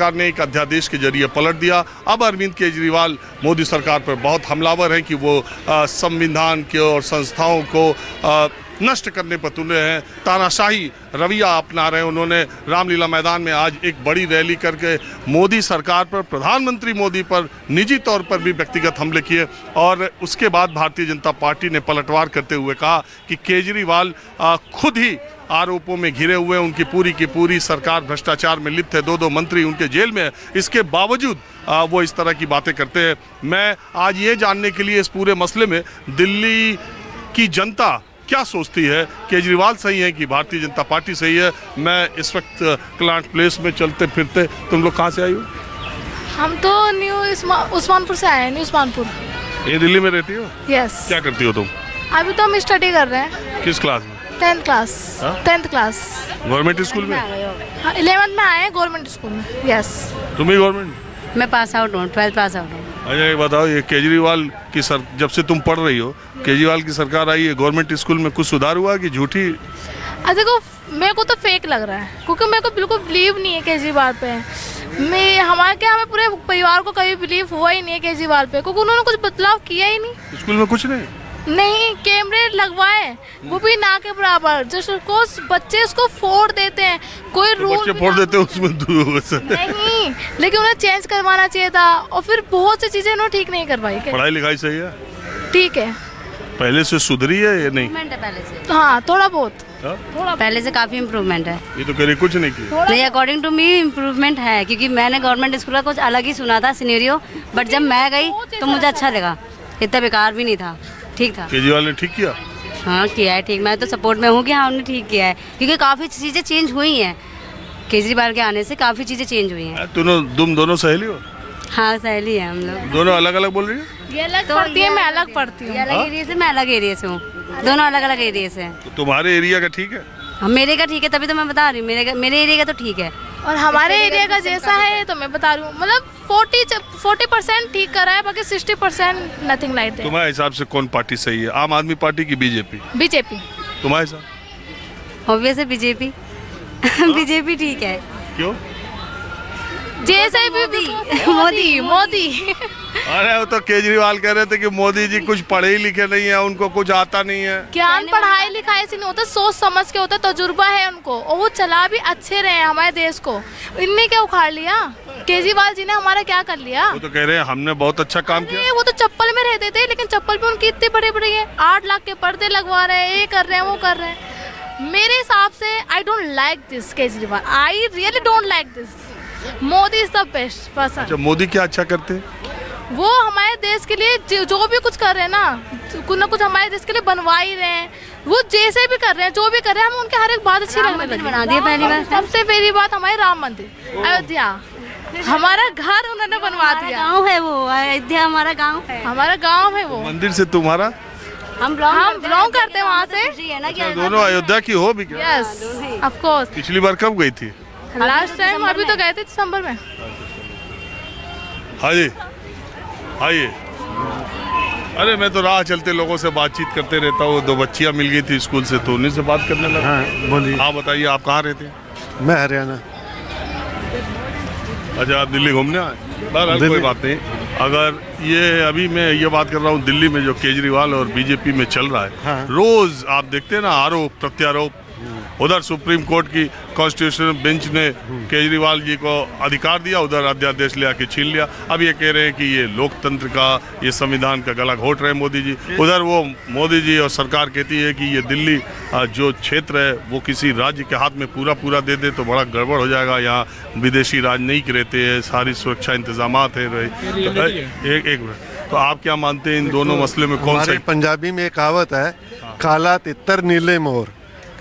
सरकार ने एक अध्यादेश के ज़रिए पलट दिया। अब अरविंद केजरीवाल मोदी सरकार पर बहुत हमलावर हैं कि वो संविधान के और संस्थाओं को नष्ट करने पर तुले हैं। तानाशाही रवैया अपना रहे हैं। उन्होंने रामलीला मैदान में आज एक बड़ी रैली करके मोदी सरकार पर, प्रधानमंत्री मोदी पर निजी तौर पर भी व्यक्तिगत हमले किए और उसके बाद भारतीय जनता पार्टी ने पलटवार करते हुए कहा कि केजरीवाल खुद ही आरोपों में घिरे हुए हैं। उनकी पूरी की पूरी सरकार भ्रष्टाचार में लिप्त है। दो दो मंत्री उनके जेल में है। इसके बावजूद वो इस तरह की बातें करते हैं। मैं आज ये जानने के लिए इस पूरे मसले में दिल्ली की जनता क्या सोचती है? केजरीवाल सही है कि भारतीय जनता पार्टी सही है? मैं इस वक्त क्लांट प्लेस में चलते फिरते तुम लोग कहाँ से आई हो? हम तो न्यू उस्मा- उस्मानपुर से आए हैं न्यू उस्मानपुर। ये दिल्ली में रहती हो? यस क्या करती हो तुम? अभी तो हम स्टडी कर रहे हैं। किस क्लास में? टेंथ क्लास हाँ? टेंथ क्लास गवर्नमेंट स्कूल में? इलेवेंथ में आए हैं गवर्नमेंट स्कूल में। यस तुम ही गवर्नमेंट मैं पास आउट हूँ ट्वेल्थ पास आउट हूँ। अच्छा ये बताओ ये केजरीवाल की सर जब से तुम पढ़ रही हो केजरीवाल की सरकार आई है गवर्नमेंट स्कूल में कुछ सुधार हुआ कि झूठी? अच्छा देखो मेरे को तो फेक लग रहा है क्योंकि मेरे को बिल्कुल बिलीव नहीं है केजरीवाल पे। मैं हमारे क्या हमें पूरे परिवार को कभी बिलीव हुआ ही नहीं है केजरीवाल पे क्योंकि उन्होंने कुछ बदलाव किया ही नहीं। स्कूल में कुछ नहीं? नहीं कैमरे लगवाए वो भी ना के बराबर। जैसे उसको बच्चे उसको फोड़ देते हैं कोई तो रूल फोड़ देते हैं उसमें नहीं लेकिन उन्हें चेंज करवाना चाहिए था और फिर बहुत सी चीज़ें उन्होंने ठीक नहीं करवाई। पढ़ाई लिखाई सही है? ठीक है। पहले से सुधरी है या नहीं? पहले से। हाँ थोड़ा बहुत। हाँ? पहले से काफ़ी इम्प्रूवमेंट है। ये तो कह रही कुछ नहीं किया। नहीं अकॉर्डिंग टू मी इम्प्रूवमेंट है क्योंकि मैंने गवर्नमेंट स्कूल का कुछ अलग ही सुना था सिनेरियो बट जब मैं गई तो मुझे अच्छा लगा। इतना बेकार भी नहीं था। ठीक था। केजरीवाल ने ठीक किया? हाँ किया है ठीक। मैं तो सपोर्ट में हूँ कि हाँ उन्होंने ठीक किया है। क्योंकि काफ़ी चीज़ें चेंज हुई हैं। केजरीवाल के आने से काफ़ी चीज़ें चेंज हुई हैं। तुम तुम दोनों सहेली हो? हाँ सहेली है हम लोग। दोनों अलग अलग बोल रही हो? ये अलग पढ़ती है मैं अलग पढ़ती हूँ। अलग एरिया से मैं अलग एरिया से हूँ। दोनों अलग अलग एरिया से तो तुम्हारे एरिया का ठीक है? हाँ, मेरे का ठीक है तभी तो मैं बता रही हूँ। मेरे मेरे एरिया का तो ठीक है। और हमारे एरिया का जैसा है तो मैं बता रही हूँ। मतलब फोर्टी फोर्टी परसेंट ठीक करा है बाकी सिक्सटी परसेंट नथिंग लाइट तुम्हारे हिसाब से कौन पार्टी सही है? आम आदमी पार्टी की बीजेपी? बीजेपी। तुम्हारे हिसाब? ऑब्वियस है। बीजेपी बीजेपी ठीक है। क्यों? जैसे भी मोदी। मोदी अरे वो तो केजरीवाल कह रहे थे कि मोदी जी कुछ पढ़े ही लिखे नहीं है उनको कुछ आता नहीं है। ज्ञान पढ़ाई लिखाई से नहीं होता सोच समझ के होता तजुर्बा है उनको। और वो चला भी अच्छे रहे हैं हमारे देश को। इनने क्या उखाड़ लिया? केजरीवाल जी ने हमारा क्या कर लिया? वो तो कह रहे हैं हमने बहुत अच्छा काम किया। वो तो चप्पल में रहते थे लेकिन चप्पल भी उनकी इतनी बड़ी बड़ी है आठ लाख के पर्दे लगवा रहे हैं ये कर रहे हैं वो कर रहे हैं। मेरे हिसाब से I don't like this Kejriwal. I really don't like this Modi is the best person. अच्छा मोदी क्या अच्छा करते हैं? वो हमारे देश के लिए जो भी कुछ कर रहे हैं ना कुछ ना कुछ हमारे देश के लिए बनवा ही रहे हैं। वो जैसे भी कर रहे हैं जो भी कर रहे हैं हमें उनकी हर एक बात अच्छी लगने लगी। बना दिया पहली बार। सबसे पहली बात हमारे राम मंदिर अयोध्या। हमारा घर उन्होंने बनवा दिया। गाँव है वो अयोध्या हमारा गाँव है। हमारा गाँव है वो। मंदिर से तुम्हारा? हम हम करते हैं, करते हैं वहाँ से। है अच्छा, दोनों अयोध्या की हो भी क्या? यस ऑफ़ कोर्स पिछली बार कब गई थी? लास्ट टाइम अभी तो गए थे दिसंबर में। हाँ जी। आइए अरे मैं तो राह चलते लोगों से बातचीत करते रहता हूँ। दो बच्चियाँ मिल गई थी स्कूल से तो उन्हीं से बात करने लगा। हाँ बोलिए। आप बताइए आप कहाँ रहते हैं? मैं हरियाणा। अच्छा आप दिल्ली घूमने आए? बहरहाल कोई बात नहीं। अगर ये अभी मैं ये बात कर रहा हूँ दिल्ली में जो केजरीवाल और बीजेपी में चल रहा है हाँ। रोज आप देखते हैं ना आरोप प्रत्यारोप उधर सुप्रीम कोर्ट की कॉन्स्टिट्यूशनल बेंच ने केजरीवाल जी को अधिकार दिया उधर अध्यादेश ले आके छीन लिया। अब ये कह रहे हैं कि ये लोकतंत्र का ये संविधान का गला घोट रहे मोदी जी। उधर वो मोदी जी और सरकार कहती है कि ये दिल्ली जो क्षेत्र है वो किसी राज्य के हाथ में पूरा पूरा दे दे तो बड़ा गड़बड़ हो जाएगा। यहाँ विदेशी राजनयिक रहते हैं सारी सुरक्षा इंतज़ाम है रहे। तो, एक एक तो आप क्या मानते हैं इन दोनों मसले में कौन सा पंजाबी में एक कहावत है। काला तितर नीले मोर।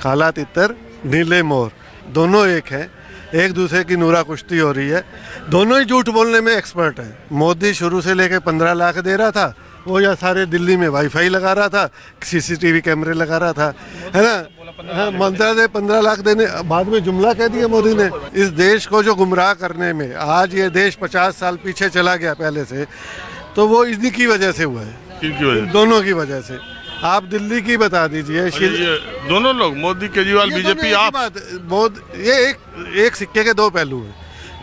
काला तितर नीले मोर। दोनों एक हैं। एक दूसरे की नूरा कुश्ती हो रही है। दोनों ही झूठ बोलने में एक्सपर्ट हैं। मोदी शुरू से लेकर पंद्रह लाख दे रहा था। वो या सारे दिल्ली में वाईफाई लगा रहा था सीसीटीवी कैमरे लगा रहा था। है ना? हाँ मंत्रा ने पंद्रह लाख देने बाद में जुमला कह दिया मोदी ने। इस देश को जो गुमराह करने में आज ये देश पचास साल पीछे चला गया पहले से तो वो इन्हीं की वजह से हुआ है? दोनों की वजह से। आप दिल्ली की बता दीजिए दोनों लोग मोदी केजरीवाल बीजेपी आप। बहुत ये एक एक सिक्के के दो पहलू हैं।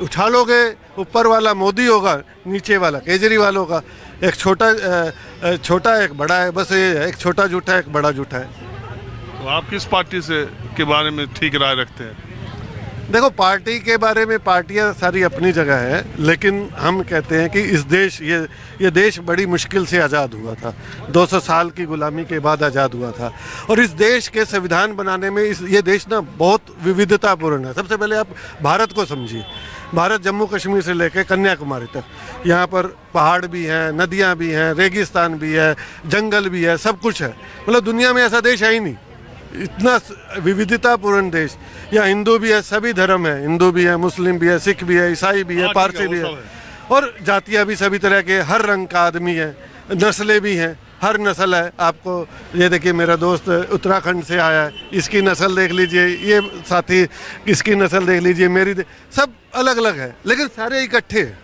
उछालोगे ऊपर वाला मोदी होगा नीचे वाला केजरीवाल होगा। एक छोटा छोटा एक बड़ा है बस ये एक छोटा झूठा एक बड़ा झूठा है। तो आप किस पार्टी से के बारे में ठीक राय रखते हैं? देखो, पार्टी के बारे में पार्टियाँ सारी अपनी जगह है, लेकिन हम कहते हैं कि इस देश, ये ये देश बड़ी मुश्किल से आज़ाद हुआ था। 200 साल की गुलामी के बाद आज़ाद हुआ था। और इस देश के संविधान बनाने में इस, ये देश ना बहुत विविधतापूर्ण है। सबसे पहले आप भारत को समझिए। भारत जम्मू कश्मीर से लेकर कन्याकुमारी तक। यहाँ पर पहाड़ भी हैं, नदियाँ भी हैं, रेगिस्तान भी है, जंगल भी है, सब कुछ है। मतलब दुनिया में ऐसा देश है ही नहीं। इतना विविधतापूर्ण देश। यहाँ हिंदू भी है सभी धर्म है। हिंदू भी है मुस्लिम भी है सिख भी है ईसाई भी है हाँ, पारसी भी है। और जातियाँ भी सभी तरह के हर रंग का आदमी है नस्लें भी हैं हर नस्ल है। आपको ये देखिए मेरा दोस्त उत्तराखंड से आया है इसकी नस्ल देख लीजिए ये साथी इसकी नस्ल देख लीजिए मेरी सब अलग अलग है लेकिन सारे इकट्ठे हैं।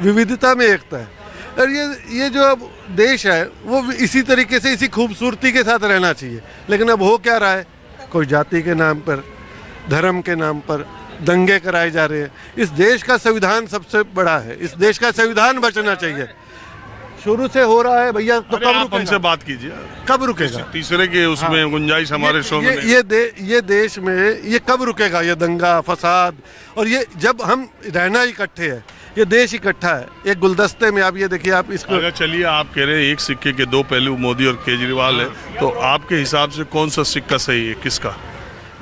विविधता में एकता है। और ये ये जो अब देश है, वो इसी तरीके से इसी खूबसूरती के साथ रहना चाहिए। लेकिन अब हो क्या रहा है? कोई जाति के नाम पर, धर्म के नाम पर दंगे कराए जा रहे हैं। इस देश का संविधान सबसे बड़ा है। इस देश का संविधान बचना चाहिए। शुरू से हो रहा है भैया तो कब आप हमसे रुकेगा बात कीजिए। कब रुकेगा? तीसरे के उसमें हाँ। गुंजाइश हमारे शो में ये दे, ये देश में ये कब रुकेगा ये दंगा फसाद? और ये जब हम रहना इकट्ठे है ये देश इकट्ठा है एक गुलदस्ते में आप ये देखिए आप इसको अगर चलिए आप कह रहे हैं एक सिक्के के दो पहलू मोदी और केजरीवाल है तो आपके हिसाब से कौन सा सिक्का सही है किसका?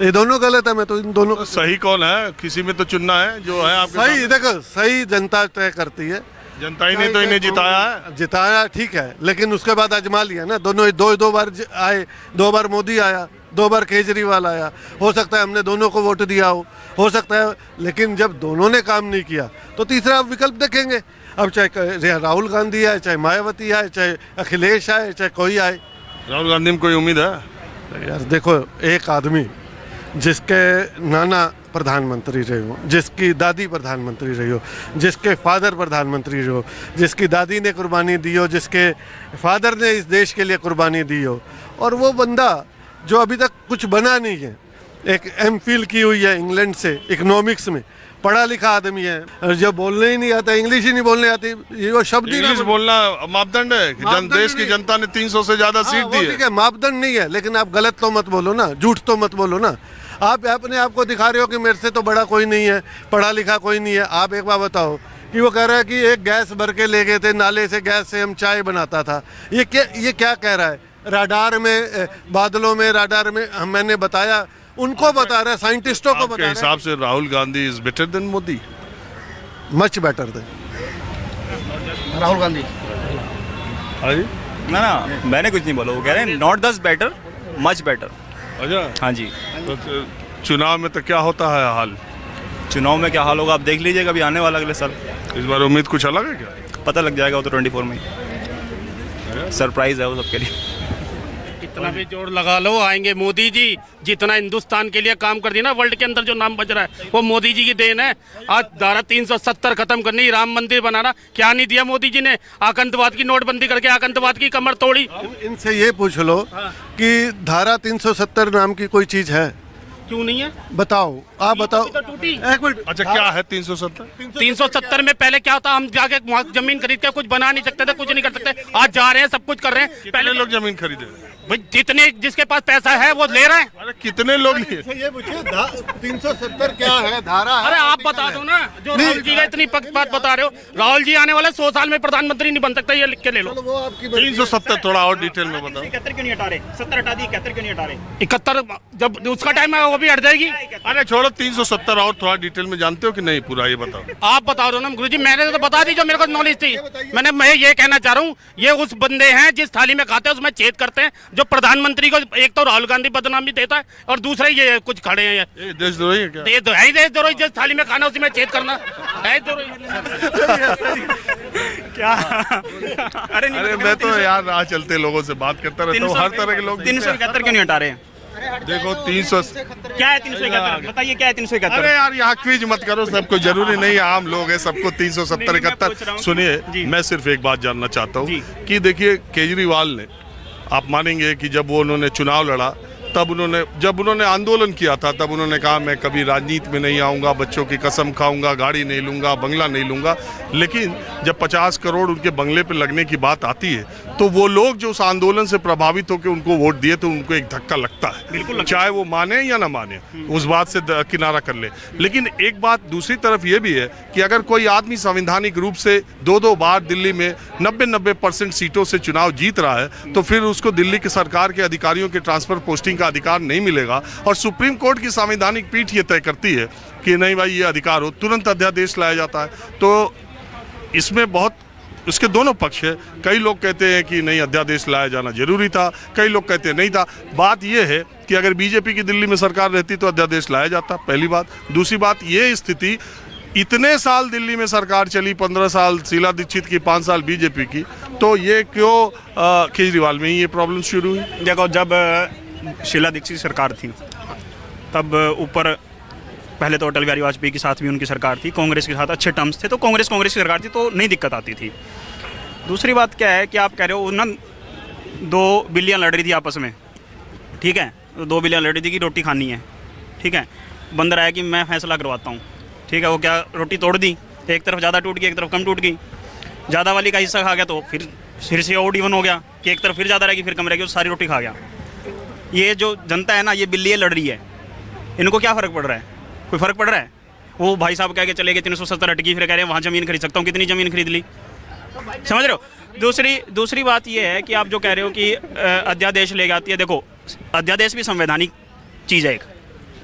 ये दोनों गलत है मैं तो इन दोनों तो सही कौन है? किसी में तो चुनना है जो है आपके सही देखो सही जनता तय करती है। जनता ही ने तो इन्हें जिताया है। जिताया ठीक है लेकिन उसके बाद आजमा लिया ना। दोनों दो दो बार आए दो बार मोदी आया दो बार केजरीवाल आया। हो सकता है हमने दोनों को वोट दिया हो हो सकता है लेकिन जब दोनों ने काम नहीं किया तो तीसरा आप विकल्प देखेंगे। अब चाहे राहुल गांधी आए चाहे मायावती आए चाहे अखिलेश आए चाहे कोई आए। राहुल गांधी में कोई उम्मीद है? यार देखो एक आदमी जिसके नाना प्रधानमंत्री रहे हो जिसकी दादी प्रधानमंत्री रही हो जिसके फादर प्रधानमंत्री रहे हो जिसकी दादी ने कुर्बानी दी हो जिसके फादर ने इस देश के लिए कुर्बानी दी हो और वो बंदा जो अभी तक कुछ बना नहीं है एक एम फिल की हुई है इंग्लैंड से इकोनॉमिक्स में पढ़ा लिखा आदमी है जो बोलने ही नहीं आता इंग्लिश ही नहीं बोलने आती ये वो शब्द ही ना इंग्लिश बोलना मापदंड है कि जन देश की जनता ने 300 से ज़्यादा हाँ, सीट दी है मापदंड नहीं है लेकिन आप गलत तो मत बोलो ना झूठ तो मत बोलो ना। आप अपने आप को दिखा रहे हो कि मेरे से तो बड़ा कोई नहीं है पढ़ा लिखा कोई नहीं है। आप एक बार बताओ कि वो कह रहा है कि एक गैस भर के ले गए थे नाले से गैस से हम चाय बनाता था। ये क्या ये क्या कह रहा है? राडार में बादलों में राडार में हम मैंने बताया उनको बता रहा है साइंटिस्टों को बता रहा हिसाब से Rahul Gandhi is better than Modi? Much better थे राहुल गांधी। ना ना मैंने कुछ नहीं बोला वो कह रहे हैं नॉट दस बेटर मच बेटर अच्छा। हाँ जी। तो चुनाव में तो क्या होता है हाल? चुनाव में क्या हाल होगा आप देख लीजिएगा अभी आने वाला अगले साल। इस बार उम्मीद कुछ अलग है क्या? पता लग जाएगा वो तो ट्वेंटी फोर में सरप्राइज़ है वो सबके लिए। कितना भी ज़ोर लगा लो, आएँगे मोदी जी। जितना हिंदुस्तान के लिए काम कर दी ना वर्ल्ड के अंदर जो नाम बज रहा है, वो मोदी जी की देन है। आज धारा 370 खत्म करनी, राम मंदिर बनाना, क्या नहीं दिया मोदी जी ने? आतंकवाद की नोटबंदी करके आतंकवाद की कमर तोड़ी। इनसे ये पूछ लो की धारा 370 नाम की कोई चीज़ है? क्यों नहीं है? बताओ आप बताओ। तो टूटी। एक मिनट। अच्छा क्या है 370 370 में पहले क्या होता हम जाके वहाँ ज़मीन खरीद के कुछ बना नहीं सकते थे कुछ नहीं कर सकते। आज जा रहे हैं सब कुछ कर रहे हैं। पहले लोग ज़मीन खरीदे भाई जितने जिसके पास पैसा है वो ले रहे हैं। अरे कितने लोग लिए? ये पूछिए तीन सौ सत्तर क्या है? धारा है अरे आप बता दो ना जो राहुल जी का इतनी बात बता रहे हो। राहुल जी आने वाले सौ साल में प्रधानमंत्री नहीं बन सकता ये लिख के ले लो। चलो वो आपकी 370 थोड़ा और डिटेल में बताओ। इकहत्तर क्यों नहीं हटा रहे? सत्तर हटा दी इकहत्तर क्यों नहीं हटा रहे? इकहत्तर जब उसका टाइम आएगा वो भी हट जाएगी। अरे छोड़ो 370 और थोड़ा डिटेल में जानते हो कि नहीं पूरा ये बताओ। आप बता दो ना गुरु जी मैंने तो बता दी जो मेरे को नॉलेज थी। मैंने मैं ये कहना चाह रहा हूँ ये उस बंदे हैं जिस थाली में खाते हैं उसमें छेद करते हैं जो प्रधानमंत्री को एक तो राहुल गांधी बदनामी देता है और दूसरा ये कुछ खड़े हैं। देशद्रोही है क्या? ये तो है ही देश द्रोही जिस थाली में खाना उसी में छेद करना। है क्या? अरे अरे मैं तो यार राह चलते लोगों से बात करता रहता हूँ हर तरह के लोग तीन सौ इकहत्तर क्यों नहीं हटा रहे देखो 300 क्या है तीन सौ इकहत्तर? बताइए क्या है तीन सौ अरे इकहत्तर यार यहाँ क्विज मत करो सबको ज़रूरी नहीं है आम लोग है सबको तीन सौ सत्तर इकहत्तर। सुनिए मैं सिर्फ़ एक बात जानना चाहता हूँ की कि देखिए केजरीवाल ने आप मानेंगे कि जब वो उन्होंने चुनाव लड़ा तब उन्होंने जब उन्होंने आंदोलन किया था तब उन्होंने कहा मैं कभी राजनीति में नहीं आऊँगा बच्चों की कसम खाऊँगा गाड़ी नहीं लूँगा बंगला नहीं लूँगा। लेकिन जब 50 करोड़ उनके बंगले पर लगने की बात आती है तो वो लोग जो उस आंदोलन से प्रभावित होकर उनको वोट दिए तो उनको एक धक्का लगता है। चाहे वो माने या ना माने उस बात से किनारा कर ले। लेकिन एक बात दूसरी तरफ़ ये भी है कि अगर कोई आदमी संवैधानिक रूप से दो दो बार दिल्ली में नब्बे नब्बे परसेंट सीटों से चुनाव जीत रहा है तो फिर उसको दिल्ली की सरकार के अधिकारियों के ट्रांसफ़र पोस्टिंग का अधिकार नहीं मिलेगा और सुप्रीम कोर्ट की संवैधानिक पीठ ये तय करती है कि नहीं भाई, ये अधिकार हो, तुरंत अध्यादेश लाया जाता है। तो इसमें बहुत उसके दोनों पक्ष है। कई लोग कहते हैं कि नहीं, अध्यादेश लाया जाना ज़रूरी था। कई लोग कहते हैं नहीं था। बात यह है कि अगर बीजेपी की दिल्ली में सरकार रहती तो अध्यादेश लाया जाता, पहली बात। दूसरी बात, ये स्थिति, इतने साल दिल्ली में सरकार चली, पंद्रह साल शीला दीक्षित की, पाँच साल बीजेपी की तो ये क्यों केजरीवाल में ही ये प्रॉब्लम शुरू हुई? देखो, जब शीला दीक्षित सरकार थी। तब ऊपर पहले तो अटल बिहारी वाजपेयी के साथ भी उनकी सरकार थी, कांग्रेस के साथ अच्छे टर्म्स थे तो कांग्रेस कांग्रेस की सरकार थी तो नहीं दिक्कत आती थी। दूसरी बात क्या है कि आप कह रहे हो ना दो बिल्लियाँ लड़ रही थी आपस में, ठीक है? दो बिल्लियाँ लड़ रही थी कि रोटी खानी है, ठीक है? बंदर आया कि मैं फैसला करवाता हूँ, ठीक है? वो क्या रोटी तोड़ दी? एक तरफ़ ज़्यादा टूट गई, एक तरफ़ कम टूट गई। ज़्यादा वाली का हिस्सा खा गया तो फिर फिर से और इवन हो गया, कि एक तरफ़ फिर ज़्यादा रहेगी फिर कम रहेगी वो सारी रोटी खा गया। ये जो जनता है ना ये बिल्ली लड़ रही है। इनको क्या फ़र्क पड़ रहा है? कोई फ़र्क पड़ रहा है? वो भाई साहब कह के चले गए तीन सौ सत्तर अटकी फिर कह रहे हैं वहाँ ज़मीन खरीद सकता हूँ। कितनी ज़मीन खरीद ली? समझ रहे हो? दूसरी दूसरी बात ये है कि आप जो कह रहे हो कि अध्यादेश ले आती है देखो अध्यादेश भी संवैधानिक चीज़ है एक।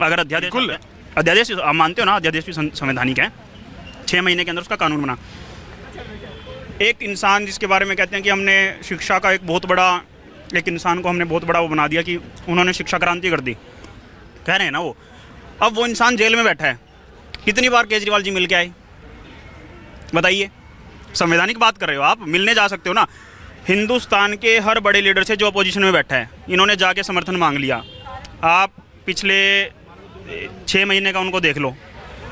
अगर अध्यादेश अध्यादेश आप मानते हो ना अध्यादेश भी संवैधानिक है। छः महीने के अंदर उसका कानून बना। एक इंसान जिसके बारे में कहते हैं कि हमने शिक्षा का एक बहुत बड़ा एक इंसान को हमने बहुत बड़ा वो बना दिया कि उन्होंने शिक्षा क्रांति कर दी। कह रहे हैं ना वो। अब वो इंसान जेल में बैठा है। कितनी बार केजरीवाल जी मिल के आए? बताइए। संवैधानिक बात कर रहे हो आप? मिलने जा सकते हो ना। हिंदुस्तान के हर बड़े लीडर से जो अपोजिशन में बैठा है इन्होंने जाके समर्थन मांग लिया। आप पिछले छः महीने का उनको देख लो।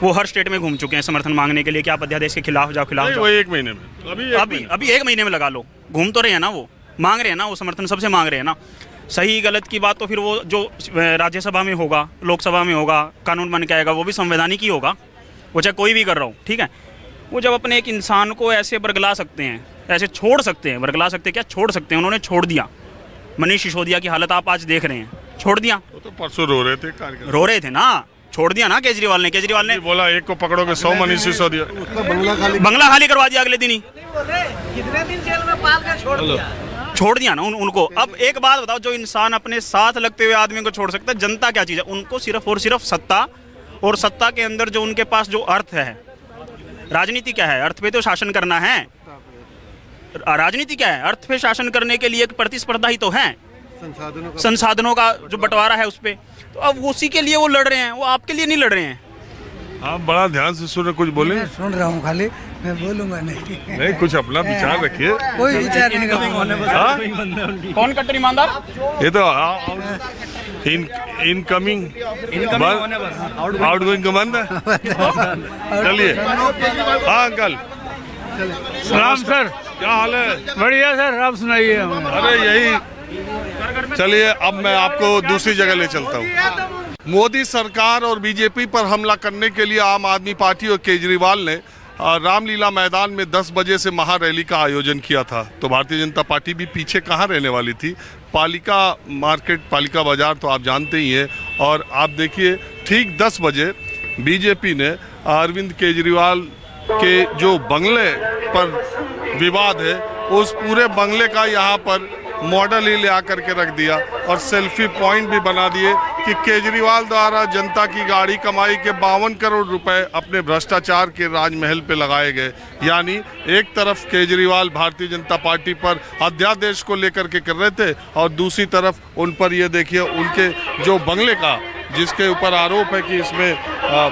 वो हर स्टेट में घूम चुके हैं समर्थन मांगने के लिए कि आप अध्यादेश के खिलाफ जाओ खिलाफ जाओ। वो एक महीने में। अभी एक अभी महीने। अभी एक महीने में लगा लो। घूम तो रहे हैं ना वो। मांग रहे हैं ना वो समर्थन सबसे मांग रहे हैं ना। सही गलत की बात तो फिर वो जो राज्यसभा में होगा लोकसभा में होगा कानून बन के आएगा वो भी संवैधानिक ही होगा। वो चाहे कोई भी कर रहा हो ठीक है? वो जब अपने एक इंसान को ऐसे बरगला सकते हैं ऐसे छोड़ सकते हैं बरगला सकते हैं क्या छोड़ सकते हैं? उन्होंने छोड़ दिया। मनीष सिसोदिया की हालत आप आज देख रहे हैं। छोड़ दिया। वो तो परसों रो रहे थे रो रहे थे ना? छोड़ दिया ना केजरीवाल ने? केजरीवाल ने बोला एक को पकड़ोगे सौ मनीष सिसोदिया। बंगला खाली करवा दिया अगले दिन ही। कितने दिन जेल में पाल के छोड़ दिया। छोड़ दिया ना उन, उनको। अब एक बात बताओ जो इंसान अपने साथ लगते हुए आदमी को छोड़ सकता है जनता क्या चीज़ है? उनको सिर्फ़ और सिर्फ़ सत्ता और सत्ता के अंदर जो उनके पास जो अर्थ है। राजनीति क्या है? अर्थ पे तो शासन करना है। राजनीति क्या है? अर्थ पे शासन करने के लिए एक प्रतिस्पर्धा ही तो है। संसाधनों का संसाधनों का जो बंटवारा है उस पर तो अब उसी के लिए वो लड़ रहे हैं वो आपके लिए नहीं लड़ रहे हैं। आप बड़ा ध्यान से सुने कुछ बोले। सुन रहा हूँ खाली। मैं बोलूँगा नहीं। नहीं कुछ अपना विचार रखिए। कोई विचार नहीं हाँ? कौन कट्टर ईमानदार? ये तो इन इनकमिंग आउट गोइंग का बंद है। चलिए। हाँ अंकल। सलाम सर। क्या हाल है? बढ़िया सर आप सुनाइए। अरे यही। चलिए अब मैं आपको दूसरी जगह ले चलता हूँ। मोदी सरकार और बीजेपी पर हमला करने के लिए आम आदमी पार्टी और केजरीवाल ने रामलीला मैदान में 10 बजे से महारैली का आयोजन किया था। तो भारतीय जनता पार्टी भी पीछे कहाँ रहने वाली थी? पालिका मार्केट, पालिका बाज़ार तो आप जानते ही हैं। और आप देखिए, ठीक 10 बजे बीजेपी ने अरविंद केजरीवाल के जो बंगले पर विवाद है, उस पूरे बंगले का यहाँ पर मॉडल ही ले आकर के रख दिया और सेल्फी पॉइंट भी बना दिए कि केजरीवाल द्वारा जनता की गाड़ी कमाई के बावन करोड़ रुपए अपने भ्रष्टाचार के राजमहल पे लगाए गए। यानी एक तरफ़ केजरीवाल भारतीय जनता पार्टी पर अध्यादेश को लेकर के कर रहे थे और दूसरी तरफ़ उन पर ये देखिए उनके जो बंगले का जिसके ऊपर आरोप है कि इसमें आ,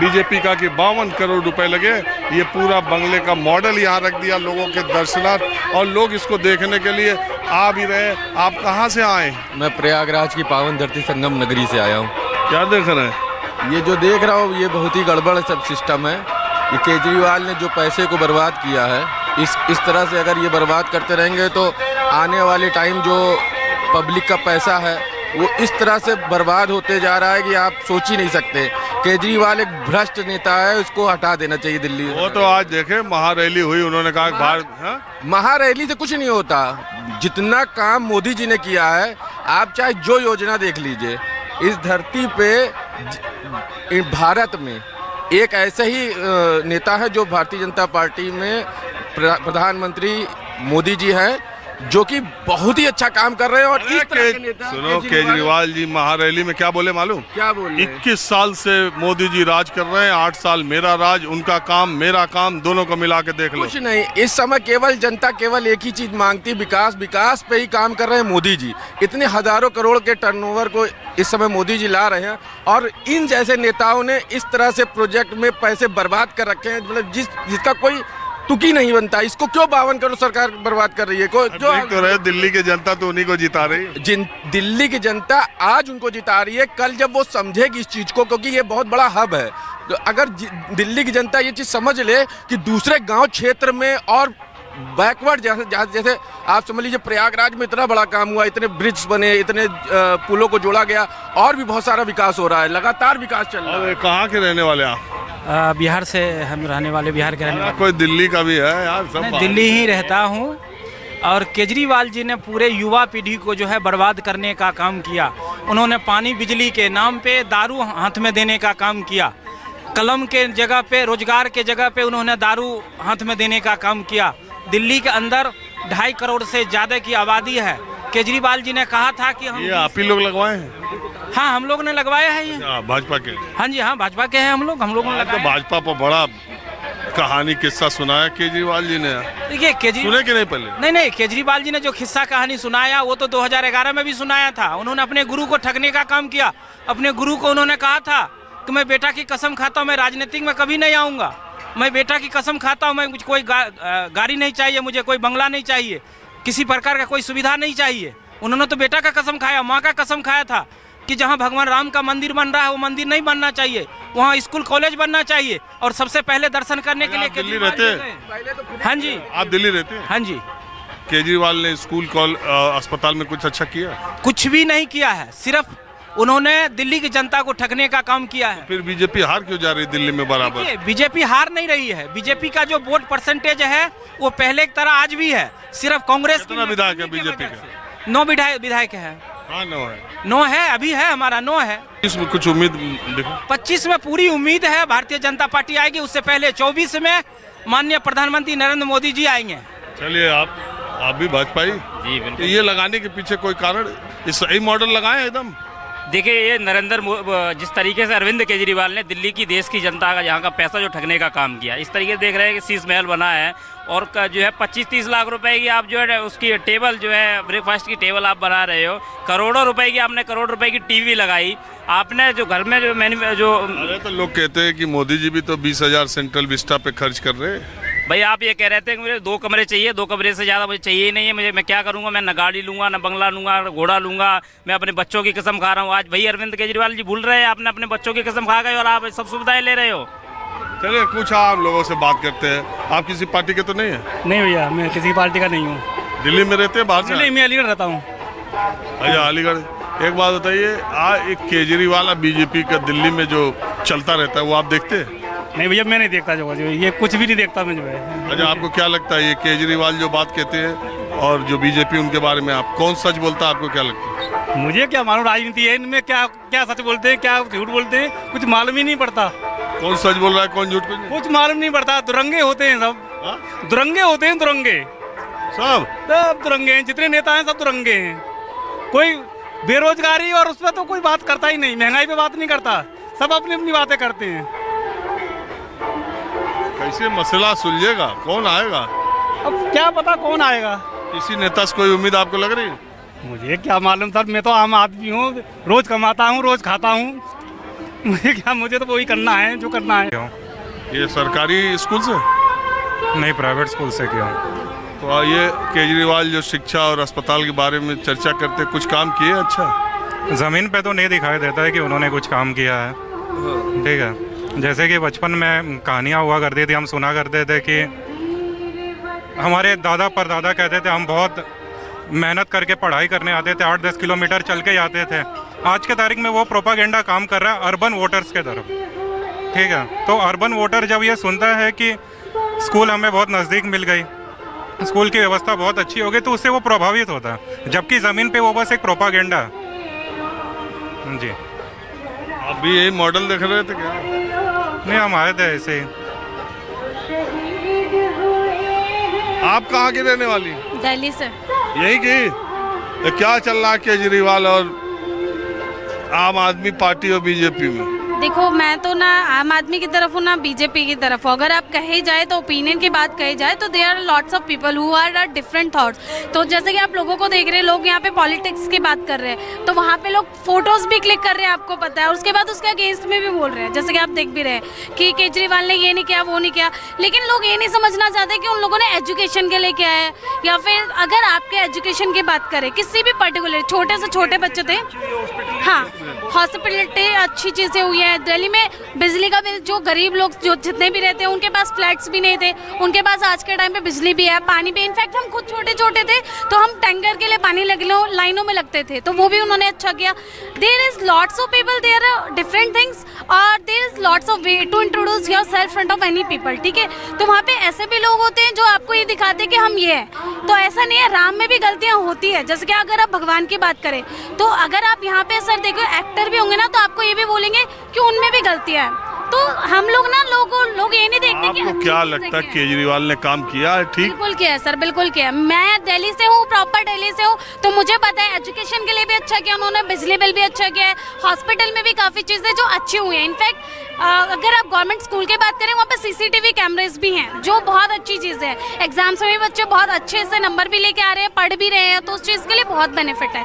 बीजेपी का कि बावन करोड़ रुपए लगे ये पूरा बंगले का मॉडल यहाँ रख दिया लोगों के दर्शनार्थ। और लोग इसको देखने के लिए आ भी रहे आप कहाँ से आए? मैं प्रयागराज की पावन धरती संगम नगरी से आया हूँ। क्या देख रहे हैं? ये जो देख रहा हूँ ये बहुत ही गड़बड़ सब सिस्टम है। ये केजरीवाल ने जो पैसे को बर्बाद किया है इस इस तरह से अगर ये बर्बाद करते रहेंगे तो आने वाले टाइम जो पब्लिक का पैसा है वो इस तरह से बर्बाद होते जा रहा है कि आप सोच ही नहीं सकते। केजरीवाल एक भ्रष्ट नेता है उसको हटा देना चाहिए दिल्ली वो तो आज देखे महारैली हुई उन्होंने कहा भारत हाँ? महारैली से कुछ नहीं होता जितना काम मोदी जी ने किया है आप चाहे जो योजना देख लीजिए इस धरती पे भारत में एक ऐसे ही नेता है जो भारतीय जनता पार्टी में प्रधानमंत्री मोदी जी हैं जो कि बहुत ही अच्छा काम कर रहे हैं और इस तरह के नेता सुनो केजरीवाल जी महारैली में क्या बोले मालूम? क्या बोल? 21 साल से मोदी जी राज कर रहे हैं आठ साल मेरा राज उनका काम मेरा काम दोनों को मिला के देख लो। कुछ नहीं इस समय केवल जनता केवल एक ही चीज़ मांगती विकास विकास पे ही काम कर रहे हैं मोदी जी। इतने हज़ारों करोड़ के टर्नओवर को इस समय मोदी जी ला रहे हैं और इन जैसे नेताओं ने इस तरह से प्रोजेक्ट में पैसे बर्बाद कर रखे हैं मतलब जिस जिसका कोई तुकी नहीं बनता। इसको क्यों बावन करोड़ सरकार बर्बाद कर रही है? कोई जो देख तो रहे दिल्ली की जनता तो उन्हीं को जिता रही है। जिन दिल्ली की जनता आज उनको जिता रही है। कल जब वो समझेगी इस चीज़ को क्योंकि ये बहुत बड़ा हब है। तो अगर दिल्ली की जनता ये चीज़ समझ ले कि दूसरे गाँव क्षेत्र में और बैकवर्ड जैसे जैसे आप समझ लीजिए प्रयागराज में इतना बड़ा काम हुआ इतने ब्रिज बने इतने पुलों को जोड़ा गया और भी बहुत सारा विकास हो रहा है। लगातार विकास चल रहा है। कहाँ के रहने वाले आप? बिहार से हम रहने वाले बिहार के रहने वाले। कोई दिल्ली का भी है यार सब मैं दिल्ली ही रहता हूँ और केजरीवाल जी ने पूरे युवा पीढ़ी को जो है बर्बाद करने का काम किया। उन्होंने पानी बिजली के नाम पे दारू हाथ में देने का काम किया। कलम के जगह पे रोज़गार के जगह पे उन्होंने दारू हाथ में देने का काम किया। दिल्ली के अंदर ढाई करोड़ से ज़्यादा की आबादी है। केजरीवाल जी ने कहा था कि हम ये आप ही लोग लगवाए हैं। हाँ हम लोग ने लगवाया है ये। हाँ, भाजपा के। हाँ जी हाँ भाजपा के हैं हम लोग हम लोग ने तो भाजपा पर बड़ा कहानी किस्सा सुनाया केजरीवाल जी ने। देखिए केजरीवाल सुने कि नहीं पहले? नहीं नहीं केजरीवाल जी ने जो किस्सा कहानी सुनाया वो तो 2011 में भी सुनाया था। उन्होंने अपने गुरु को ठगने का काम किया। अपने गुरु को उन्होंने कहा था कि मैं बेटा की कसम खाता हूँ मैं राजनीतिक में कभी नहीं आऊँगा। मैं बेटा की कसम खाता हूँ मैं मुझे कोई गा, गाड़ी नहीं चाहिए मुझे कोई बंगला नहीं चाहिए किसी प्रकार का कोई सुविधा नहीं चाहिए। उन्होंने तो बेटा का कसम खाया माँ का कसम खाया था। कि जहाँ भगवान राम का मंदिर बन रहा है वो मंदिर नहीं बनना चाहिए। वहाँ स्कूल कॉलेज बनना चाहिए। और सबसे पहले दर्शन करने के लिए दिल्ली रहते हैं? हाँ जी। आप दिल्ली रहते हैं? हाँ जी। केजरीवाल ने स्कूल कॉल अस्पताल में कुछ अच्छा किया? कुछ भी नहीं किया है। सिर्फ़ उन्होंने दिल्ली की जनता को ठगने का काम किया है। फिर बीजेपी हार क्यों जा रही है दिल्ली में बराबर? बीजेपी हार नहीं रही है। बीजेपी का जो वोट परसेंटेज है वो पहले की तरह आज भी है। सिर्फ़ कांग्रेस कितना विधायक है बीजेपी का? नौ विधायक विधायक है। हाँ नौ है। नौ है अभी है हमारा नौ है। इसमें कुछ उम्मीद देखो। 25 में पूरी उम्मीद है भारतीय जनता पार्टी आएगी उससे पहले 24 में माननीय प्रधानमंत्री नरेंद्र मोदी जी आएँगे। चलिए आप आप भी भाजपा ही जी ये लगाने के पीछे कोई कारण? सही मॉडल लगाए एकदम। देखिए, ये नरेंद्र जिस तरीके से अरविंद केजरीवाल ने दिल्ली की देश की जनता का यहाँ का पैसा जो ठगने का काम किया, इस तरीके से देख रहे हैं कि शीश महल बना है और जो है 25-30 लाख रुपए की आप जो है उसकी टेबल जो है, ब्रेकफास्ट की टेबल आप बना रहे हो। करोड़ों रुपए की आपने करोड़ रुपए की टीवी लगाई। आपने जो घर में जो मैन्यू जो अरे तो लोग कहते हैं कि मोदी जी भी तो बीस हज़ार सेंट्रल विस्टा पे खर्च कर रहे हैं। भाई आप ये कह रहे थे कि मुझे दो कमरे चाहिए दो कमरे से ज़्यादा मुझे चाहिए ही नहीं है मुझे मैं क्या करूँगा? मैं न गाड़ी लूँगा न बंगला लूँगा न घोड़ा लूँगा मैं अपने बच्चों की कसम खा रहा हूँ। आज भाई अरविंद केजरीवाल जी भूल रहे हैं आपने अपने बच्चों की कसम खा गए और आप सब सुविधाएँ ले रहे हो। चलिए कुछ आप लोगों से बात करते हैं। आप किसी पार्टी के तो नहीं है? नहीं भैया मैं किसी पार्टी का नहीं हूँ। दिल्ली में रहते हैं बाहर से? नहीं मैं अलीगढ़ रहता हूँ। अच्छा अलीगढ़। एक बात बताइए केजरीवाल बीजेपी का दिल्ली में जो चलता रहता है वो आप देखते हैं? नहीं भैया मैं नहीं देखता जो जो ये कुछ भी नहीं देखता मैं जो है। अच्छा आपको क्या लगता है ये केजरीवाल जो बात कहते हैं और जो बीजेपी उनके बारे में आप कौन सच बोलता है आपको क्या लगता है? मुझे क्या मालूम राजनीति है इनमें क्या क्या सच बोलते हैं क्या झूठ बोलते हैं कुछ मालूम ही नहीं पड़ता। कौन सच बोल रहा है कौन झूठ कुछ मालूम नहीं पड़ता दुरंगे होते हैं सब। दुरंगे होते हैं दुरंगे। सब? सब दुरंगे हैं जितने नेता हैं सब दुरंगे हैं। कोई बेरोजगारी और उस पर तो कोई बात करता ही नहीं महँगाई पे बात नहीं करता सब अपनी अपनी बातें करते हैं। कैसे मसला सुलझेगा कौन आएगा? अब क्या पता कौन आएगा? किसी नेता से कोई उम्मीद आपको लग रही? है मुझे क्या मालूम सर मैं तो आम आदमी हूँ रोज कमाता हूँ रोज खाता हूँ। मुझे क्या मुझे तो वही करना है जो करना है। ये सरकारी स्कूल से? नहीं प्राइवेट स्कूल से किया? तो ये केजरीवाल जो शिक्षा और अस्पताल के बारे में चर्चा करते कुछ काम किए? अच्छा। ज़मीन पे तो नहीं दिखाई देता है कि उन्होंने कुछ काम किया है। ठीक है। जैसे कि बचपन में कहानियाँ हुआ करती थी, हम सुना करते थे कि हमारे दादा परदादा कहते थे, हम बहुत मेहनत करके पढ़ाई करने आते थे, आठ दस किलोमीटर चल के आते थे। आज के तारीख में वो प्रोपागेंडा काम कर रहा है अर्बन वोटर्स के तरफ़। ठीक है? तो अर्बन वोटर जब ये सुनता है कि स्कूल हमें बहुत नज़दीक मिल गई, स्कूल की व्यवस्था बहुत अच्छी हो गई तो उससे वो प्रभावित होता है। जबकि ज़मीन पे वो बस एक प्रोपागेंडा है। जी। आप भी यही मॉडल देख रहे थे क्या? नहीं हम आए थे ऐसे ही आप कहाँ की रहने वाली? दिल्ली से। यही की? तो क्या चल रहा है केजरीवाल और आम आदमी पार्टी और बीजेपी में? देखो, मैं तो ना आम आदमी की तरफ़ हूँ, ना बीजेपी की तरफ़ हूँ। अगर आप कहे जाए तो ओपिनियन की बात कही जाए तो they are lots of people who are are different thoughts तो जैसे कि आप लोगों को देख रहे हैं, लोग यहाँ पे पॉलिटिक्स की बात कर रहे हैं। तो वहाँ पे लोग फ़ोटोज़ भी क्लिक कर रहे हैं, आपको पता है। उसके बाद उसके अगेंस्ट में भी बोल रहे हैं। जैसे कि आप देख भी रहे हैं कि केजरीवाल ने ये नहीं किया, वो नहीं किया। लेकिन लोग ये नहीं समझना चाहते कि उन लोगों ने एजुकेशन के लिए किया है। या फिर अगर आपके एजुकेशन की बात करें, किसी भी पर्टिकुलर छोटे से छोटे बच्चे थे। हाँ हॉस्पिटलिटी अच्छी चीज़ें हुई है। दिल्ली में बिजली का बिल, जो गरीब लोग जो जितने भी रहते हैं, उनके पास फ्लैट्स भी नहीं थे। उनके पास आज के टाइम पे बिजली भी है, पानी भी। इनफैक्ट हम खुद छोटे छोटे थे तो हम टैंकर के लिए पानी लग, लाइनों में लगते थे तो वो भी उन्होंने अच्छा किया। There is lots of people there different things और there is lots of way to introduce yourself front of any people ठीक है? तो वहाँ पे ऐसे भी लोग होते हैं, जो आपको ये दिखाते हैं कि हम ये हैं। तो ऐसा नहीं है, राम में भी गलतियाँ होती है। जैसे कि अगर आप भगवान की बात करें तो अगर आप यहाँ पे सर देखो एक्टर भी होंगे ना तो आपको ये भी बोलेंगे कि उनमें भी गलतियाँ हैं। तो हम लोग ना लोगों लोग ये नहीं देखते आपको हम क्या लगता है केजरीवाल ने काम किया है? ठीक? बिल्कुल किया है सर बिल्कुल किया मैं दिल्ली से हूँ प्रॉपर दिल्ली से हूँ तो मुझे पता है एजुकेशन के लिए भी अच्छा किया उन्होंने बिजली बिल भी अच्छा किया है हॉस्पिटल में भी काफ़ी चीज़ें जो अच्छी हुई हैं। इनफैक्ट अगर आप गवर्नमेंट स्कूल की बात करें वहाँ पे सीसीटीवी कैमरेज भी हैं जो बहुत अच्छी चीज़ है। एग्ज़ाम्स में भी बच्चे बहुत अच्छे से नंबर भी लेके आ रहे हैं पढ़ भी रहे हैं तो उस चीज़ के लिए बहुत बेनिफिट है।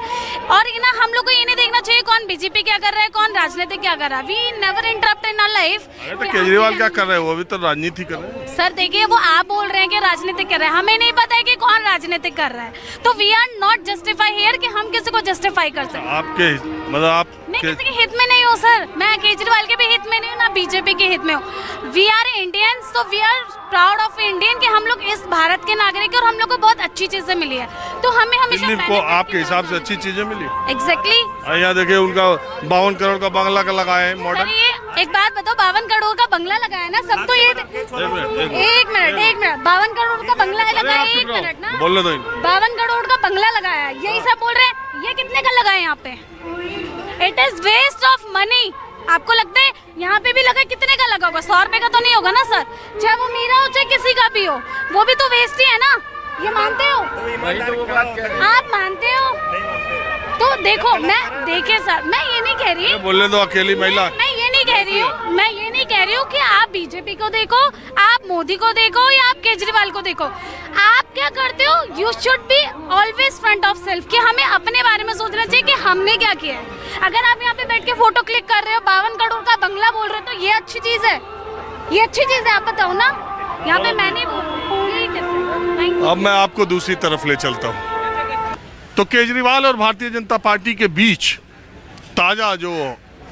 और ना हम लोग को ये नहीं देखना चाहिए कौन बीजेपी क्या कर रहा है कौन राजनीति क्या कर रहा है। We never interrupt in our life अरे तो केजरीवाल क्या कर रहे हैं? वो भी तो राजनीति कर रहे हैं। सर देखिए वो आप बोल रहे हैं कि राजनीतिक कर रहे हैं। हमें नहीं पता है कि कौन राजनीतिक कर रहा है। तो we are not justify here कि हम किसी को जस्टिफाई कर सकते आपके मतलब आप मैं किसी के हित में नहीं हूँ सर। मैं केजरीवाल के भी हित में नहीं हूँ ना बीजेपी के हित में हूँ। वी आर इंडियंस तो we are proud of Indian कि हम लोग इस भारत के नागरिक हैं और हम लोग को बहुत अच्छी चीज़ें मिली है। तो हमें हमेशा को आपके हिसाब से अच्छी चीज़ें मिली? एग्जैक्टली और यहाँ देखिए उनका बावन करोड़ का बंगला का लगाए हैं मॉडल ये एक बात बताओ बावन करोड़ का बंगला लगाया ना सबको ये एक मिनट एक मिनट बावन करोड़ का बंगला लगाया एक मिनट ना। बोलने दो बावन करोड़ का बंगला लगाया यही सब बोल रहे हैं? ये कितने का लगा यहाँ पे? It is waste of money आपको लगता है यहाँ पे भी लगा कितने का लगा होगा? सौ रुपए का तो नहीं होगा ना सर? चाहे वो मेरा हो चाहे किसी का भी हो वो भी तो वेस्ट ही है ना। ये मानते हो? आप मानते हो? तो देखो मैं देखे सर मैं ये नहीं कह रही। बोलने दो अकेली महिला। कह रही हूँ, मैं ये नहीं कह रही हूँ कि आप बीजेपी को देखो, आप मोदी को देखो या आप केजरीवाल को देखो। आप क्या करते हो? You should be always front of self कि हमें अपने बारे में सोचना चाहिए कि हमने क्या किया है। अगर आप यहाँ पे बैठ के फ़ोटो क्लिक कर रहे हो, बावन करोड़ का बंगला बोल रहे हो तो ये अच्छी चीज़ है। ये अच्छी चीज़ है, आप बताओ ना। यहाँ पे मैंने. अब मैं आपको दूसरी तरफ़ ले चलता हूँ। तो केजरीवाल और भारतीय जनता पार्टी के बीच ताज़ा जो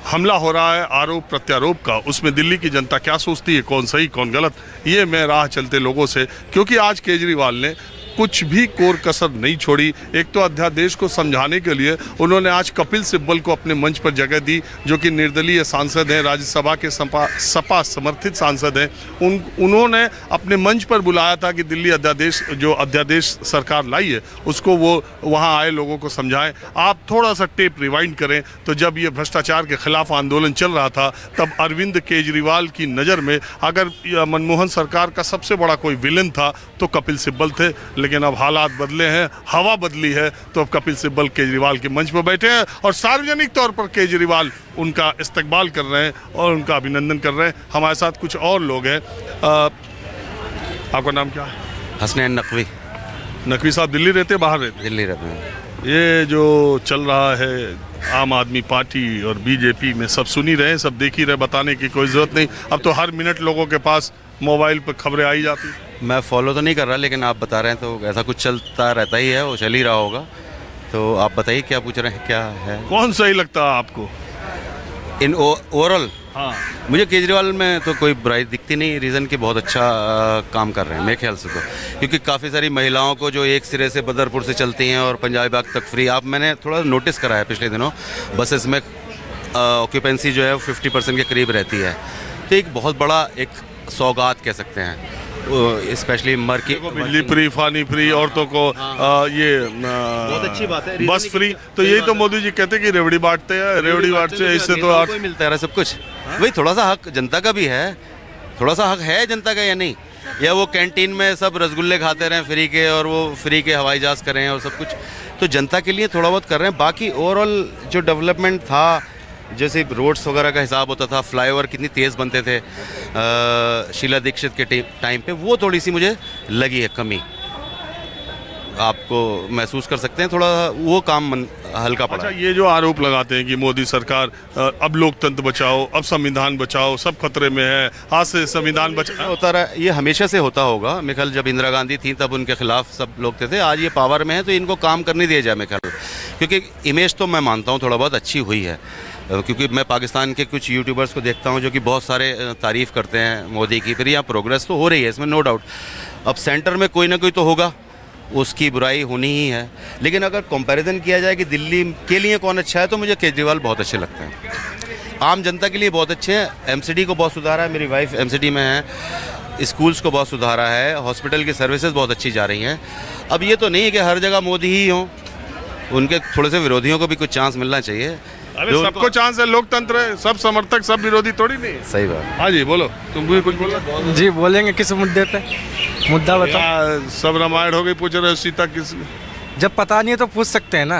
हमला हो रहा है, आरोप प्रत्यारोप का। उसमें दिल्ली की जनता क्या सोचती है? कौन सही, कौन गलत? ये मैं राह चलते लोगों से, क्योंकि आज केजरीवाल ने कुछ भी कोर कसर नहीं छोड़ी। एक तो अध्यादेश को समझाने के लिए उन्होंने आज कपिल सिब्बल को अपने मंच पर जगह दी, जो कि निर्दलीय सांसद हैं, राज्यसभा के सपा समर्थित सांसद हैं। उन, उन्होंने अपने मंच पर बुलाया था कि दिल्ली अध्यादेश, जो अध्यादेश सरकार लाई है, उसको वो वहाँ आए लोगों को समझाएँ। आप थोड़ा सा टेप रिवाइंड करें तो जब ये भ्रष्टाचार के खिलाफ आंदोलन चल रहा था, तब अरविंद केजरीवाल की नज़र में अगर मनमोहन सरकार का सबसे बड़ा कोई विलन था तो कपिल सिब्बल थे। लेकिन अब हालात बदले हैं हवा बदली है तो अब कपिल सिब्बल केजरीवाल के मंच पर बैठे हैं और सार्वजनिक तौर पर केजरीवाल उनका इस्तकबाल कर रहे हैं और उनका अभिनंदन कर रहे हैं। हमारे साथ कुछ और लोग हैं। आपका नाम क्या है? हसनैन नकवी। नकवी साहब दिल्ली रहते हैं बाहर रहते दिल्ली रहते हैं। ये जो चल रहा है आम आदमी पार्टी और बीजेपी में सब सुनी रहे हैं सब देख ही रहे बताने की कोई ज़रूरत नहीं। अब तो हर मिनट लोगों के पास मोबाइल पर खबरें आई जाती मैं फॉलो तो नहीं कर रहा लेकिन आप बता रहे हैं तो ऐसा कुछ चलता रहता ही है वो चल ही रहा होगा। तो आप बताइए क्या पूछ रहे हैं क्या है? कौन सही लगता है आपको? इन ओवरऑल हाँ। मुझे केजरीवाल में तो कोई बुराई दिखती नहीं रीज़न कि बहुत अच्छा अ, काम कर रहे हैं मेरे ख्याल से तो। क्योंकि काफ़ी सारी महिलाओं को जो एक सिरे से बदरपुर से चलती हैं और पंजाबी बाग तक फ्री आप मैंने थोड़ा नोटिस करा है पिछले दिनों बसेस में ऑक्यूपेंसी जो है वो फिफ्टी परसेंट के करीब रहती है। तो एक बहुत बड़ा एक सौगात कह सकते हैं। स्पेशली मर की बिजली फ्री पानी फ्री औरतों को आ, ये बहुत अच्छी बात है बस फ्री। तो यही तो मोदी जी कहते हैं कि रेवड़ी बांटते हैं रेवड़ी बांटते हैं इससे तो कोई मिलता है सब कुछ। वही थोड़ा सा हक जनता का भी है। थोड़ा सा हक है जनता का या नहीं? या वो कैंटीन में सब रसगुल्ले खाते रहें फ्री के और वो फ्री के हवाई जहाज़ करें और सब कुछ? तो जनता के लिए थोड़ा बहुत कर रहे हैं। बाकी ओवरऑल जो डेवलपमेंट था जैसे रोड्स वगैरह का हिसाब होता था फ्लाईओवर कितनी तेज़ बनते थे शीला दीक्षित के टाइम पे वो थोड़ी सी मुझे लगी है कमी। आपको महसूस कर सकते हैं थोड़ा वो काम मन, हल्का पड़ा। अच्छा ये जो आरोप लगाते हैं कि मोदी सरकार अब लोकतंत्र बचाओ अब संविधान बचाओ सब खतरे में है आज से संविधान बचा होता रहा ये हमेशा से होता होगा। मेरे ख्याल जब इंदिरा गांधी थी तब उनके खिलाफ सब लोग थे, थे आज ये पावर में है तो इनको काम करने दिया जाए मेरे ख्याल क्योंकि इमेज तो मैं मानता हूँ थोड़ा बहुत अच्छी हुई है। क्योंकि मैं पाकिस्तान के कुछ यूट्यूबर्स को देखता हूँ जो कि बहुत सारे तारीफ़ करते हैं मोदी की। फिर यहाँ प्रोग्रेस तो हो रही है, इसमें नो डाउट अब सेंटर में कोई ना कोई तो होगा, उसकी बुराई होनी ही है। लेकिन अगर कंपैरिजन किया जाए कि दिल्ली के लिए कौन अच्छा है तो मुझे केजरीवाल बहुत अच्छे लगते हैं। आम जनता के लिए बहुत अच्छे हैं। एमसीडी को बहुत सुधारा है, मेरी वाइफ एमसीडी में है। स्कूल्स को बहुत सुधारा है हॉस्पिटल की सर्विसेज़ बहुत अच्छी जा रही हैं। अब ये तो नहीं है कि हर जगह मोदी ही हों। उनके थोड़े से विरोधियों को भी कुछ चांस मिलना चाहिए। अरे सबको चांस है लोकतंत्र है सब समर्थक सब विरोधी थोड़ी नहीं है। सही बात। हाँ जी बोलो तुम भी कुछ बोलो। जी बोलेंगे किस मुद्दे पे? मुद्दा बताओ। सब रामायण हो गई पूछ रहे हो सीता किस जब पता नहीं है तो पूछ सकते हैं ना।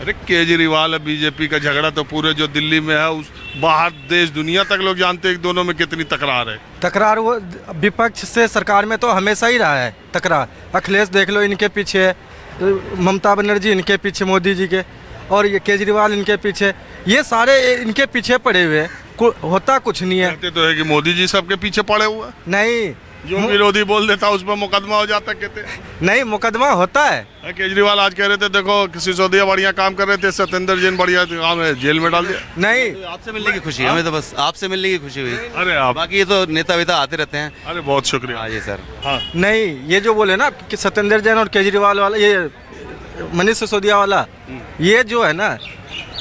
अरे केजरीवाल और बीजेपी का झगड़ा तो पूरे जो दिल्ली में है उस बाहर देश दुनिया तक लोग जानते हैं दोनों में कितनी तकरार है। तकरार वो विपक्ष से सरकार में तो हमेशा ही रहा है तकरार। अखिलेश देख लो इनके पीछे ममता बनर्जी इनके पीछे मोदी जी के। और ये केजरीवाल इनके पीछे ये सारे इनके पीछे पड़े हुए हैं। कु- होता कुछ नहीं है। कहते तो है कि मोदी जी सबके पीछे पड़े हुए नहीं। जो विरोधी बोल देता उस पर मुकदमा हो जाता कहते। नहीं मुकदमा होता है। केजरीवाल आज कह रहे थे देखो सिसोदिया बढ़िया काम कर रहे थे सत्येंद्र जैन बढ़िया काम है जेल में डाल दिया। नहीं। तो आपसे मिलने की खुशी हमें तो बस आपसे मिलने की खुशी हुई। अरे आप बाकी ये तो नेता वेता आते रहते हैं। अरे बहुत शुक्रिया। हाँ जी सर। हाँ। नहीं ये जो बोले ना कि सत्येंद्र जैन और केजरीवाल वाला ये मनीष सिसोदिया वाला ये जो है ना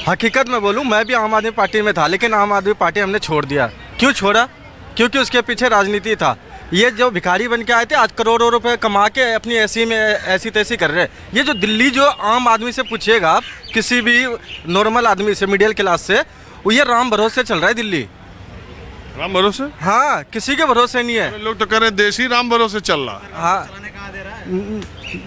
हकीकत में बोलूँ मैं भी आम आदमी पार्टी में था लेकिन आम आदमी पार्टी हमने छोड़ दिया। क्यों छोड़ा? क्योंकि उसके पीछे राजनीति था। ये जो भिखारी बन के आए थे आज करोड़ों रुपए कमा के अपनी ऐसी में ऐसी तैसी कर रहे हैं। ये जो दिल्ली जो आम आदमी से पूछिएगा आप किसी भी नॉर्मल आदमी से मिडिल क्लास से वो ये राम भरोसे चल रहा है दिल्ली। राम भरोसे? हाँ किसी के भरोसे नहीं है। लोग तो कह रहे हैं ही राम भरोसे चल रहा। है हाँ।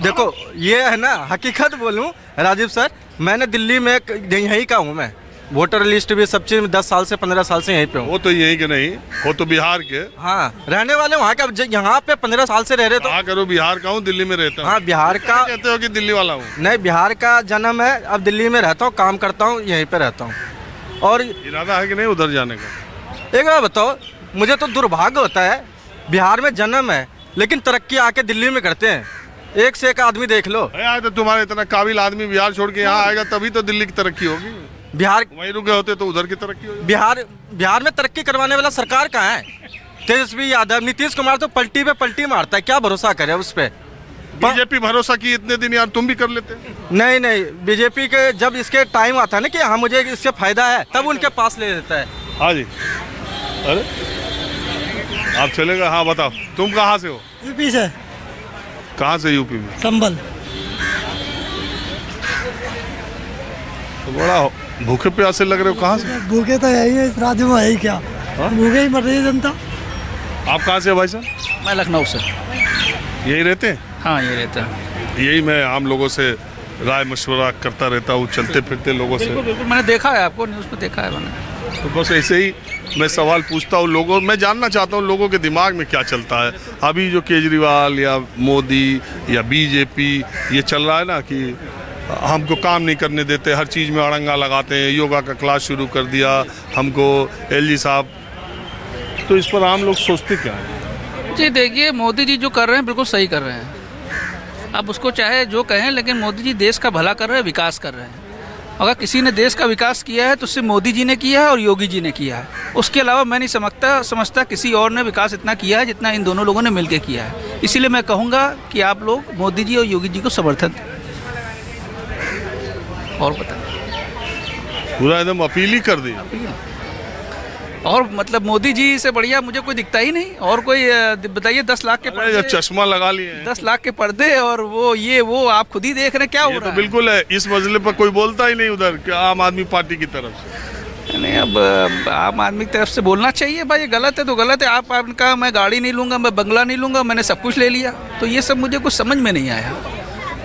देखो ये है ना हकीकत बोलूँ राजीव सर मैंने दिल्ली में यहीं का हूँ मैं। वोटर लिस्ट भी सब चीज़ दस साल से पंद्रह साल से यहीं पे हूँ। वो तो यही के नहीं वो तो बिहार के। हाँ रहने वाले वहाँ के यहाँ पे पंद्रह साल से रह रहे तो हाँ करो बिहार का हूँ दिल्ली में रहता हूँ। हाँ बिहार का कहते हो कि दिल्ली वाला हूँ? नहीं बिहार का जन्म है अब दिल्ली में रहता हूँ काम करता हूँ यहीं पे रहता हूँ। और इरादा है कि नहीं उधर जाने का? एक बार बताओ मुझे तो दुर्भाग्य होता है बिहार में जन्म है लेकिन तरक्की आके दिल्ली में करते हैं। एक से एक आदमी देख लो। यार तो तुम्हारे इतना काबिल आदमी बिहार छोड़ के यहाँ आएगा तभी तो दिल्ली की तरक्की होगी। बिहार वहीं रुके होते तो उधर की तरक्की होगी बिहार बिहार में तरक्की करवाने वाला सरकार कहाँ है? तेजस्वी यादव नीतीश कुमार तो पलटी पे पलटी मारता है क्या भरोसा करे उस पर बीजेपी भरोसा की इतने दिन यार तुम भी कर लेते। नहीं नहीं बीजेपी के जब इसके टाइम आता है ना कि हाँ मुझे इससे फ़ायदा है तब उनके पास ले लेता है। हाँ जी। अरे आप चलेगा हाँ बताओ तुम कहाँ से हो? यूपी से। कहाँ से यूपी में? संबल। तो बड़ा भूखे प्यासे लग रहे हो कहाँ से? भूखे तो यही है इस राज्य में है ही क्या? भूखे ही मर रही है जनता। आप कहाँ से हो भाई साहब? मैं लखनऊ से। यही रहते हैं? हाँ यही रहते हैं। यही मैं आम लोगों से राय मशवरा करता रहता हूँ चलते फिरते लोगों से। बिल्कुल बिल्कुल मैंने देखा है आपको न्यूज़ में देखा है मैंने। तो बस ऐसे ही मैं सवाल पूछता हूँ लोगों, मैं जानना चाहता हूँ लोगों के दिमाग में क्या चलता है। अभी जो केजरीवाल या मोदी या बीजेपी ये चल रहा है ना कि हमको काम नहीं करने देते, हर चीज़ में अड़ंगा लगाते हैं, योगा का क्लास शुरू कर दिया, हमको एलजी साहब। तो इस पर आम लोग सोचते क्या है? जी, देखिए, मोदी जी जो कर रहे हैं, बिल्कुल सही कर रहे हैं। अब उसको चाहे जो कहें, लेकिन मोदी जी देश का भला कर रहे हैं, विकास कर रहे हैं। अगर किसी ने देश का विकास किया है तो उससे मोदी जी ने किया है और योगी जी ने किया है। उसके अलावा मैं नहीं समझता समझता किसी और ने विकास इतना किया है जितना इन दोनों लोगों ने मिलकर किया है। इसीलिए मैं कहूँगा कि आप लोग मोदी जी और योगी जी को समर्थन और बताएँ। पूरा एकदम अपील ही कर दी। और मतलब मोदी जी से बढ़िया मुझे कोई दिखता ही नहीं। और कोई बताइए दस लाख के पर्दे चश्मा लगा लिए दस लाख के पर्दे और वो ये वो आप खुद ही देख रहे हैं क्या हो रहा तो बिल्कुल है इस मसले पर कोई बोलता ही नहीं उधर कि आम आदमी पार्टी की तरफ़ से। नहीं अब आम आदमी की तरफ़ से बोलना चाहिए भाई ये गलत है तो गलत है। आप आपने कहा मैं गाड़ी नहीं लूँगा मैं बंगला नहीं लूँगा मैंने सब कुछ ले लिया। तो ये सब मुझे कुछ समझ में नहीं आया।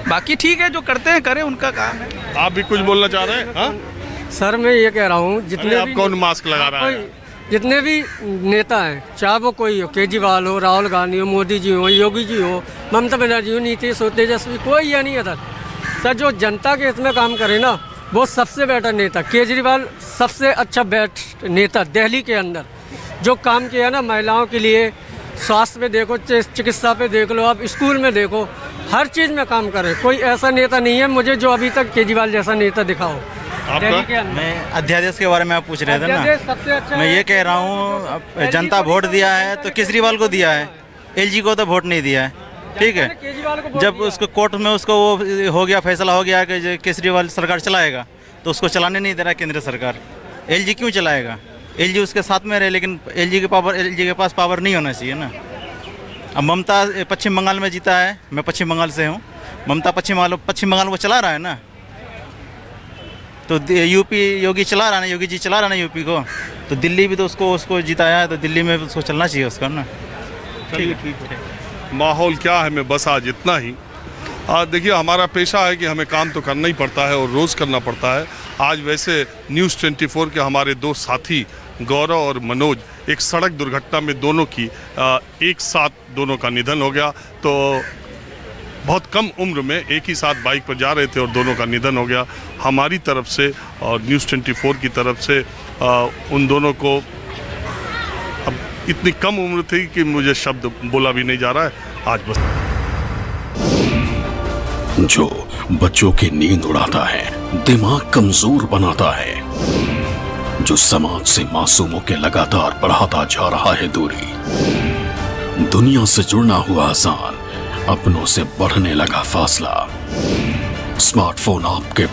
बाकी ठीक है जो करते हैं करें उनका काम है। आप भी कुछ बोलना चाह रहे हैं हाँ? सर मैं ये कह रहा हूँ जितने आप कौन मास्क लगा रहा है? जितने भी नेता हैं, चाहे वो कोई हो, केजरीवाल हो, राहुल गांधी हो, मोदी जी हो, योगी जी हो, ममता बनर्जी हो, नीतीश हो, तेजस्वी, कोई या नहीं अदर सर, जो जनता के हित में काम करे ना, वो सबसे बेटर नेता, केजरीवाल सबसे अच्छा बेस्ट नेता दिल्ली के अंदर। जो काम किया ना महिलाओं के लिए, स्वास्थ्य पे देखो चिकित्सा पे देख लो, आप स्कूल में देखो, हर चीज़ में काम करे। कोई ऐसा नेता नहीं है, मुझे जो अभी तक केजरीवाल जैसा नेता दिखाओ दिल्ली के अंदर। मैं अध्यादेश के बारे में आप पूछ रहे थे ना। अच्छा मैं ये कह रहा हूँ जनता वोट दिया है तो केजरीवाल को दिया है? एलजी को तो वोट नहीं दिया है। ठीक है। जब उसको कोर्ट में उसको वो हो गया फैसला हो गया कि केजरीवाल सरकार चलाएगा तो उसको चलाने नहीं दे रहा केंद्र सरकार। एलजी क्यों चलाएगा? एलजी उसके साथ में रहे लेकिन एलजी के पावर एलजी के पास पावर नहीं होना चाहिए ना। अब ममता पश्चिम बंगाल में जीता है मैं पश्चिम बंगाल से हूँ। ममता पश्चिम बंगाल पश्चिम बंगाल को चला रहा है ना? तो यूपी योगी चला रहा है ना योगी जी चला रहा है ना यूपी को तो दिल्ली भी तो उसको उसको जिताया है तो दिल्ली में उसको चलना चाहिए उसका ना? चलिए ठीक है। माहौल क्या है मैं बस आज इतना ही। आज देखिए हमारा पेशा है कि हमें काम तो करना ही पड़ता है और रोज़ करना पड़ता है। आज वैसे न्यूज़ 24 के हमारे दो साथी गौरव और मनोज एक सड़क दुर्घटना में दोनों की आ, एक साथ दोनों का निधन हो गया। तो बहुत कम उम्र में एक ही साथ बाइक पर जा रहे थे और दोनों का निधन हो गया। हमारी तरफ़ से और न्यूज़ 24 की तरफ़ से आ, उन दोनों को अब इतनी कम उम्र थी कि मुझे शब्द बोला भी नहीं जा रहा है। आज बस जो बच्चों की नींद उड़ाता है दिमाग कमज़ोर बनाता है जो समाज से मासूमों के लगातार बढ़ाता जा रहा है दूरी दुनिया से जुड़ना हुआ आसान अपनों से बढ़ने लगा फासला। स्मार्टफ़ोन आपके